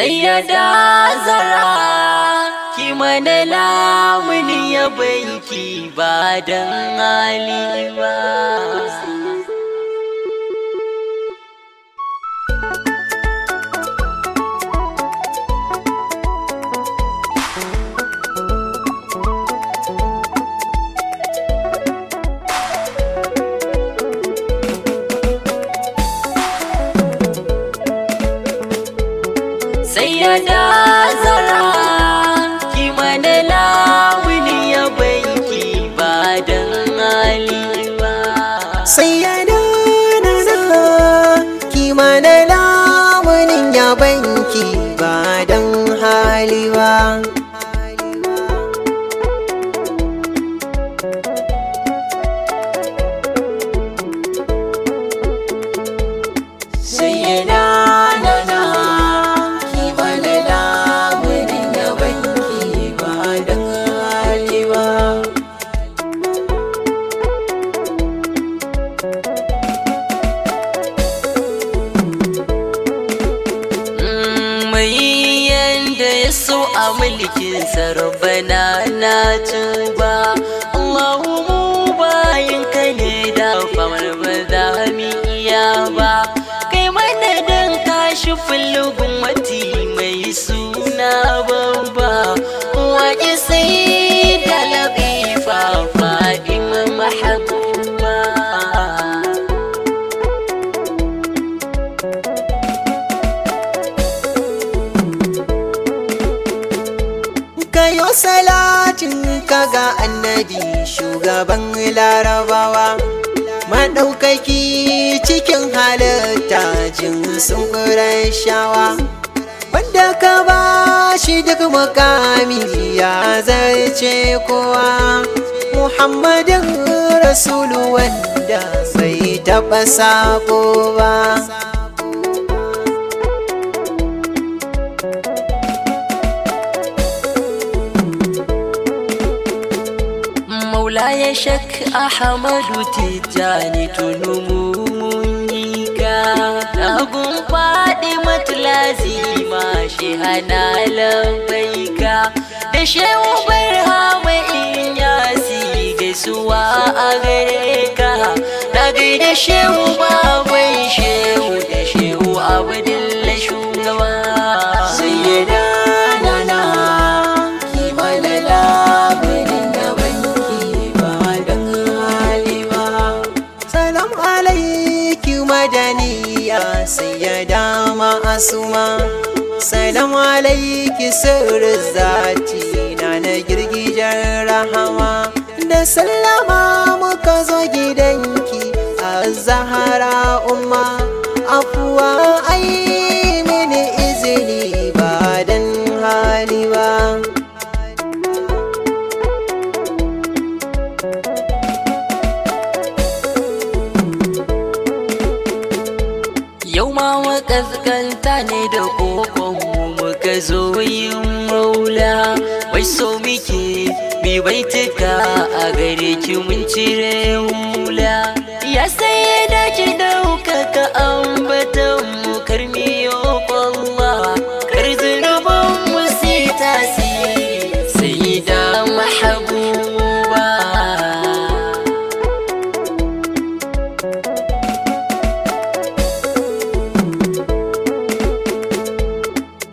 sai ya da zara ki mana lamuni ya banki ba dan hali mulkin sarabana na tuba. Allahu mu ka ne da famar ba za mu iya ba. Kai mana dan kashi fulgun mati mai suna babba. Kayo salatin kaga annabi shugaban larabawa. Maɗaukaki cikin halitta jinsin shawa wanda ka ba shi duk mukami ya zarce kowa. Muhammadin rasulu wanda bai taɓa sabo ba. Ya shak ahmadu tijjani tunumu munika nagun faɗi matulazi ma shi hana lambaika da shehu barhama in yasi gaisuwa a gare ka. Na gaida shehu babai dama asuma Salam alaiki sirrin zati na na girgijar rahama. Da sallama muka ma makaskanta ne da kokonmu muka zo yin maula. Wai so muke mi baituka a gare ki mun cire hula. Ya sai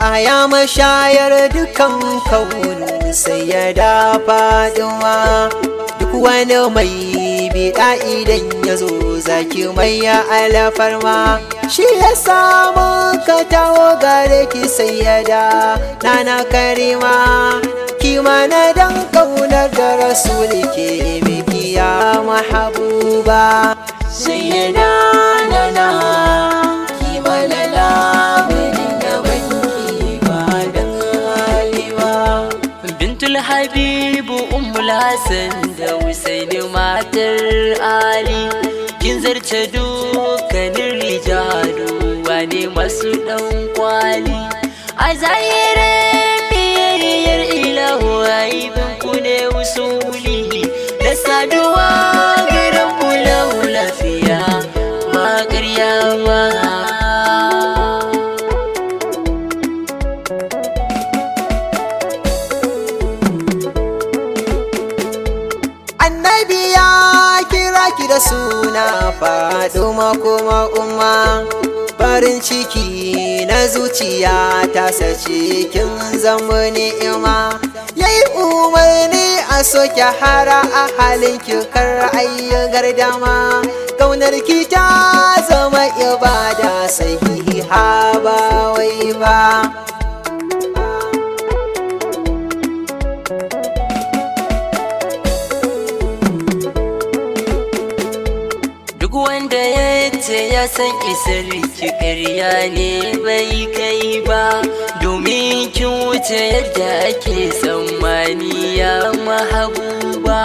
a ya mashayar dukan kaunu sai ya dafa ɗinwa duk wani mai biɗa idan ya zo zaki mai ya alfarma. Shi ya samu ka tawo gare ki sai ya da nana karima. Kima na dan ƙaunar da rasuli ke miki ya mahabuba. Sayyada nana ki mana labarin da banki Habibu Ummul Hassan da Husaini matar Ali. Kin zarce dukkanin rijalu wane masu dan kwali? A mata suna Faduma kuma umma. Farin ciki na zuciya ta sace kin zama ni'ima. Yayi umarni a soke hara a halin kar ayyu gardama. Kaunar ki ta zama ibada sahiha ba wai ba. Ce ya san isar ki ƙarya ne bai kai ba. Domin kin wuce yadda ake tsammani ya mahabuba.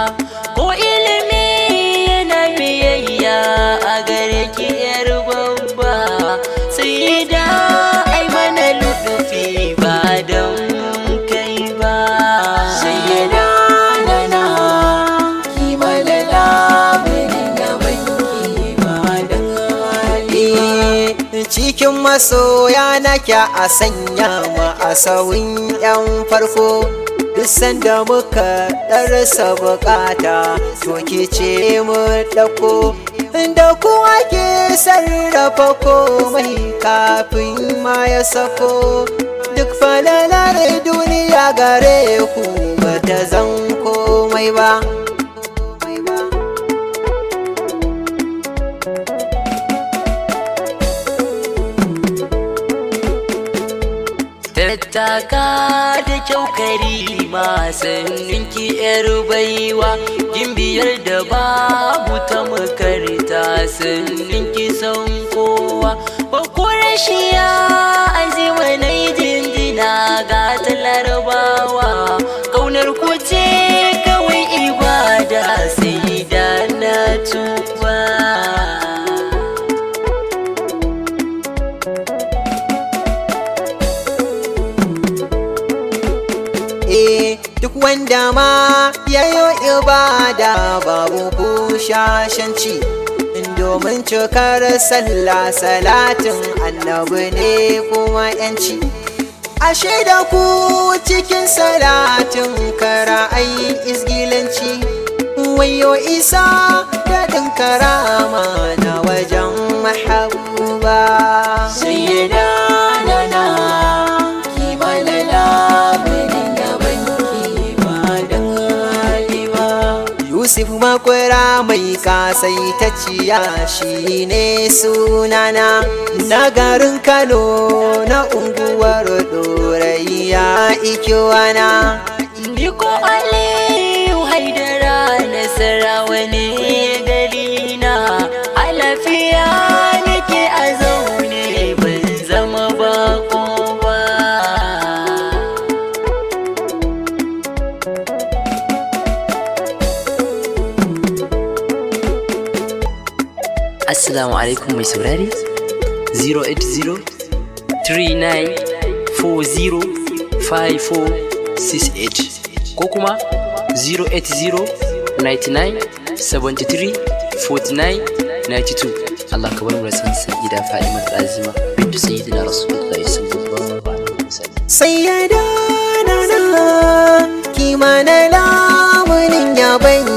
Masoya nake a sanya mu a sawun yan farko. Duk sanda muka ɗarsa buƙata to ki ce mu ɗauko. Da kuwa ke sarrafa komai kafin ma ya sako. Duk falalar duniya gare ku ba ta zan komai ba. Tattaka da kyau karima sannin ki yar baiwa. Gimbiyar da babu ta makarta sannin ki san kowa. Bakwai shi ya azima na jinjina ga ta bushashanci domin cikar sallah salatin annabi ne kuma yanci ashe da ku cikin salatin kara ai isgilanci wayo isa daɗin karama. Mai kasaitacciya shi ne sunana na garin Kano na unguwar Dorayya Ikiwana. Niko Aliyu Assalamu alaikum mai saurari. 080 39 40 5468 ko kuma 080-99-73-49-92 Allah ka bar mu da sayyida Fa'imar Azima bintu sayyidina Rasulullahi sallallahu alaihi wasallam. Sayyada nana ki mana lamunin yabanki ba